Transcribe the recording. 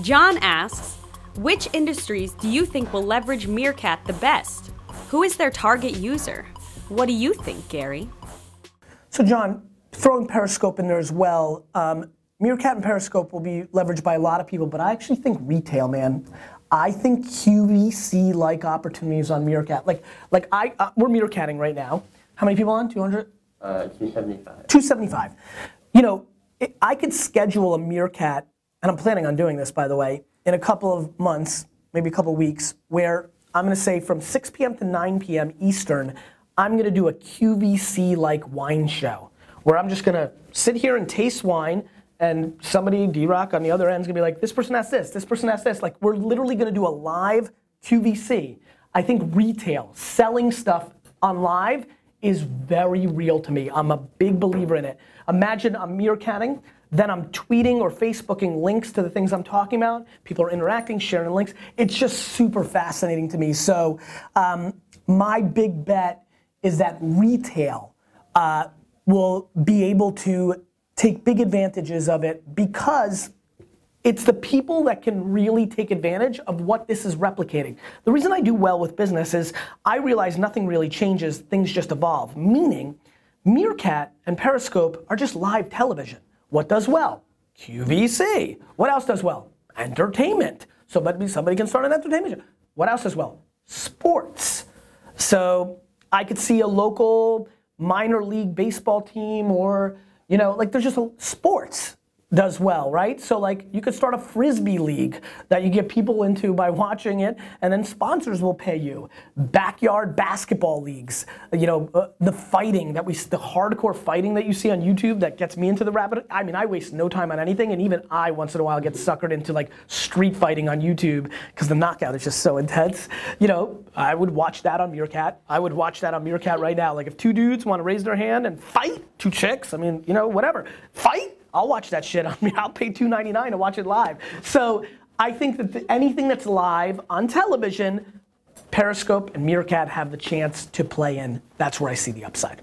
John asks, which industries do you think will leverage Meerkat the best? Who is their target user? What do you think, Gary? So, John, throwing Periscope in there as well. Um, Meerkat and Periscope will be leveraged by a lot of people, but I actually think retail, man. I think QVC like opportunities on Meerkat. Like, like I, uh, we're Meerkatting right now. How many people on? 200? Uh, 275. 275. You know, it, I could schedule a Meerkat, and I'm planning on doing this, by the way, in a couple of months, maybe a couple of weeks, where I'm going to say from 6 p.m. to 9 p.m. Eastern, I'm going to do a QVC like wine show where I'm just going to sit here and taste wine and somebody, D-Rock on the other end is gonna be like, this person asked this, this person asked this. Like, we're literally gonna do a live QVC. I think retail, selling stuff on live is very real to me. I'm a big believer in it. Imagine I'm meerkatting, then I'm tweeting or Facebooking links to the things I'm talking about. People are interacting, sharing links. It's just super fascinating to me. So, um, my big bet is that retail uh, will be able to take big advantages of it because it's the people that can really take advantage of what this is replicating. The reason I do well with business is I realize nothing really changes, things just evolve. Meaning, Meerkat and Periscope are just live television. What does well? QVC. What else does well? Entertainment. So maybe somebody can start an entertainment show. What else does well? Sports. So I could see a local minor league baseball team or you know, like there's just a, sports does well, right? So like you could start a frisbee league that you get people into by watching it, and then sponsors will pay you. Backyard basketball leagues, you know, uh, the fighting that we, the hardcore fighting that you see on YouTube that gets me into the rabbit. I mean, I waste no time on anything, and even I once in a while get suckered into like street fighting on YouTube because the knockout is just so intense. You know, I would watch that on Meerkat. I would watch that on Meerkat right now. Like if two dudes want to raise their hand and fight, two chicks, I mean, you know, whatever, fight I'll watch that shit. I mean, I'll pay $2.99 to watch it live. So I think that anything that's live on television, Periscope and Meerkat have the chance to play in. That's where I see the upside.